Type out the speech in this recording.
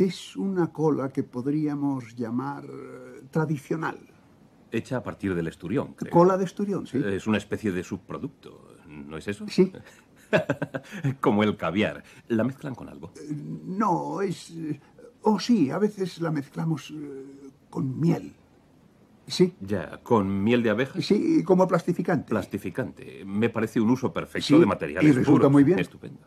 Es una cola que podríamos llamar eh, tradicional. Hecha a partir del esturión, creo. Cola de esturión, sí. Es una especie de subproducto, ¿no es eso? Sí. Como el caviar. ¿La mezclan con algo? Eh, no, es... Eh, o Oh, sí, a veces la mezclamos con miel. Sí. Ya, ¿con miel de abeja. Sí, como plastificante. Plastificante. Me parece un uso perfecto de materiales y resulta puros. muy bien. Estupendo.